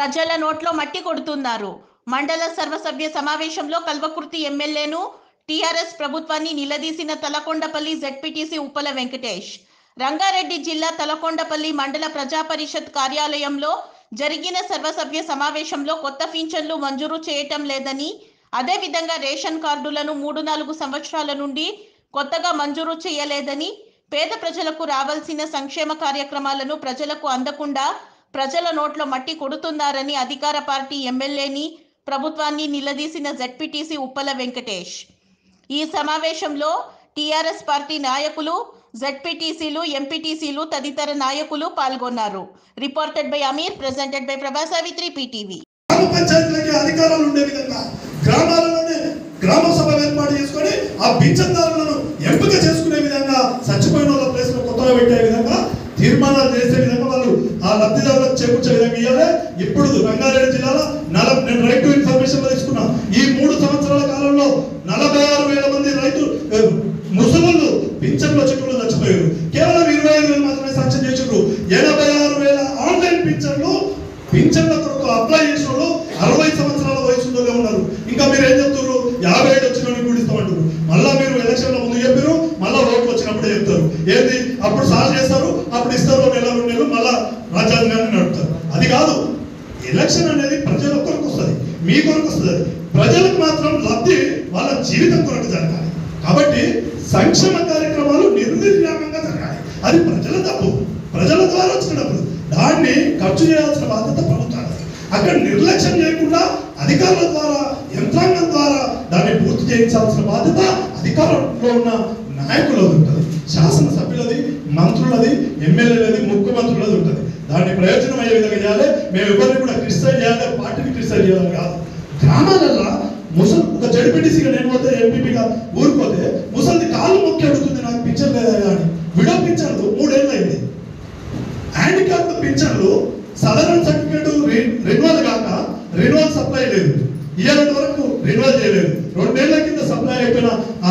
ప్రజల నోట్లో మట్టి కొడుతున్నారు. మండల సర్వసభ్య సమావేశంలో కల్వకుర్తి ఎమ్మెల్యేను టీఆర్ఎస్ ప్రభుత్వాన్ని నిలదీసిన తలకొండపల్లి జెడ్పీటీసీ ఉప్పల వెంకటేష్. రంగారెడ్డి జిల్లా తలకొండపల్లి మండల ప్రజా పరిషత్ కార్యాలయంలో జరిగిన సర్వసభ్య సమావేశంలో కొత్త పింఛన్లు మంజూరు చేయటం లేదని అదేవిధంగా రేషన్ కార్డులను మూడు నాలుగు సంవత్సరాల నుండి కొత్తగా మంజూరు చేయలేదని పేద ప్రజలకు రావాల్సిన సంక్షేమ కార్యక్రమాలను ప్రజలకు అందకుండా ప్రజల నోట్లో మట్టి కొడుతున్నారని అధికార పార్టీ ఎమ్మెల్యేని ప్రభుత్వాన్ని నిలదీసిన జడ్పీటీసీ ఉప్పల వెంకటేష్. ఈ సమావేశంలో టీఆర్ఎస్ పార్టీ నాయకులు జడ్పీటీసీలు ఎంపీటీసీలు తదితర నాయకులు పాల్గొన్నారు. Reported by Amir presented by Prabha Savitri PTV. పంచాయతీలకి అధికారాలు ఉండే విధంగా గ్రామాలలోనే గ్రామ సభ ఏర్పాటు చేసుకొని ఆ పింఛన్దారులను ఎంపిక చేసుకునే విధంగా చచ్చిపోయిన వాళ్ళ ప్లేస్లో కొత్తగా పెట్టే విధంగా తీర్మానాలు లబ్ధిదారులకు విధంగా ఇవ్వాలి ఇప్పుడు రంగారెడ్డి జిల్లాలో నలభై నేను రైతు ఇన్ఫర్మేషన్ తీసుకున్నా. ఈ మూడు సంవత్సరాల కాలంలో నలభై ఆరు వేల మంది రైతు ముసలు పింఛన్ల చెట్టులు చచ్చిపోయారు. కేవలం ఇరవై ఐదు వేలు మాత్రమే సాక్ష్యం చేసారు ఎనభై ఆరు వేల ఆన్లైన్ పింఛన్లు పింఛన్ల కొరకు అప్లై చేసిన వాళ్ళు అరవై సంవత్సరాల వయసులోనే ఉన్నారు. ఇంకా మీరు ఏం చెప్తున్నారు యాభై ఏడు వచ్చిన కూడిస్తామంటారు మళ్ళా మీరు ఎలక్షన్లో ముందు చెప్పారు మళ్ళా ఓట్లు వచ్చినప్పుడే చెప్తారు. ఏంది? అప్పుడు సాల్ చేస్తారు అప్పుడు ఇస్తారు నెల రెండు నెలలు మళ్ళా రాజ్యాంగాన్ని ఎలక్షన్ అనేది ప్రజల కొరకు వస్తుంది. మీ కొరకు వస్తుంది. ప్రజలకు మాత్రం లబ్ధి వాళ్ళ జీవితం కొరకు జరగాలి. కాబట్టి సంక్షేమ కార్యక్రమాలు నిర్విరామంగా జరగాలి. అది ప్రజల తప్పు. ప్రజల ద్వారా వచ్చిన డబ్బులు దాన్ని ఖర్చు చేయాల్సిన బాధ్యత ప్రభుత్వానికి అక్కడ నిర్లక్ష్యం చేయకుండా అధికారుల ద్వారా యంత్రాంగం ద్వారా దాన్ని పూర్తి చేయించాల్సిన బాధ్యత అధికారంలో ఉన్న నాయకులది ఉంటుంది. శాసనసభ్యులది మంత్రులది ఎమ్మెల్యేలది ముఖ్యమంత్రులది ఉంటుంది. దాన్ని ప్రయోజనం అయ్యే విధంగా చేయాలి. మేము ఎవరిని కూడా క్రిస్టైన్ చేయాలి పార్టీని క్రిస్టైన్ చేయాలి కాదు. గ్రామాలలో ముసలి ఒక జడిపిటిసిగా నేను పోతే ఎంపీపీగా ఊరిపోతే ముసలిది కాలు మొక్కి అడుగుతుంది నాకు పింఛన్ లేదా అని. విడో పింఛన్లు మూడేళ్ళు అయింది హ్యాండిక్యాప్ పింఛన్లు సదరన్ సర్టిఫికేట్ రెన్యువల్ కాక రెన్యువల్ సప్లై లేదు. ఇయర్ వరకు రెన్యువల్ చేయలేదు. రెండేళ్ళ కింద సప్లై అయిపోయిన ఆ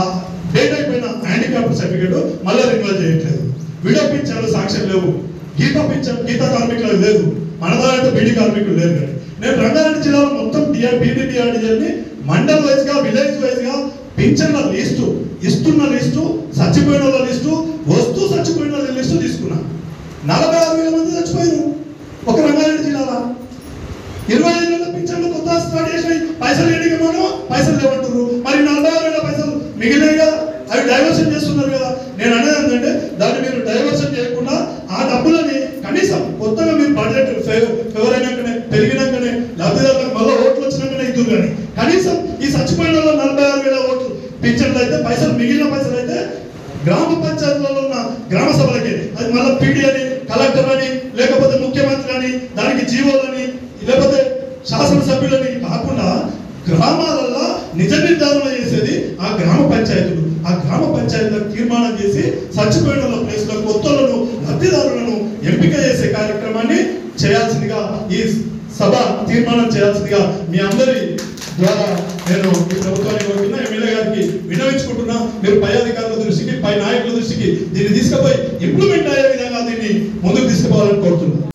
డేట్ అయిపోయిన హ్యాండిక్యాప్ సర్టిఫికేట్ మళ్ళీ రెన్యువల్ చేయట్లేదు. విడో పింఛన్లు సాక్ష్యం లేవు. గీత పింఛన్ గీత కార్మికులకు లేదు. మనదారంటే బీడీ కార్మికులు లేరు కానీ. నేను రంగారెడ్డి జిల్లాలో మొత్తం డిఆర్ బీడీ డిఆర్డీఎల్ని మండల్ వైజ్గా విలేజ్ వైజ్గా పింఛన్ల లిస్టు ఇస్తున్న లిస్టు చచ్చిపోయిన వాళ్ళ లిస్టు వస్తూ చచ్చిపోయిన వాళ్ళ లిస్టు తీసుకున్నా. నలభై ఆరు వేల మంది చచ్చిపోయారు ఒక రంగారెడ్డి జిల్లాలో. ఇరవై ఐదు వేల పింఛన్లు కొత్త స్టార్ట్ చేసినాయి. పైసలు ఎన్నిక మనం పైసలు లేవంటారు మరి నలభై ఆరు వేల పైసలు మిగిలినాయి కదా అవి డైవర్షన్ చేస్తున్నారు కదా. నేను అనేది ఏంటంటే దాన్ని మీరు డైవర్షన్ చేయకుండా ఎవరైనాకనే పెరిగినాకనే లబ్ధిదారులకు మళ్ళీ ఓట్లు వచ్చినాకనే ఇద్దరు కానీ. కనీసం ఈ చచ్చిపోయిన వాళ్ళ నలభై ఆరు వేల ఓట్లు పింఛన్లు అయితే పైసలు మిగిలిన పైసలు అయితే గ్రామ పంచాయతీలలో ఉన్న గ్రామ సభలకి. అది మళ్ళీ పీడీ అని కలెక్టర్ అని లేకపోతే ముఖ్యమంత్రి అని దానికి జీవోలని లేకపోతే శాసనసభ్యులని కాకుండా గ్రామాలలో నిజ నిర్ధారణ చేసేది ఆ గ్రామ పంచాయతీలు. ఆ గ్రామ పంచాయతీలకు తీర్మానం చేసి చచ్చిపోయిన వాళ్ళ ప్లేస్లో కొత్తలను లబ్ధిదారులను ఎంపిక చేసే కార్యక్రమాన్ని చేయాల్సిందిగా ఈ సభ తీర్మానం చేయాల్సిందిగా మీ అందరి ద్వారా నేను ఈ ప్రభుత్వాన్ని కోరుతున్నా. ఎమ్మెల్యే గారికి విన్నవించుకుంటున్నా. మీరు పై అధికారుల దృష్టికి పై నాయకుల దృష్టికి దీన్ని తీసుకుపోయి ఇంప్లిమెంట్ అయ్యే విధంగా దీన్ని ముందుకు తీసుకుపోవాలని కోరుతున్నాను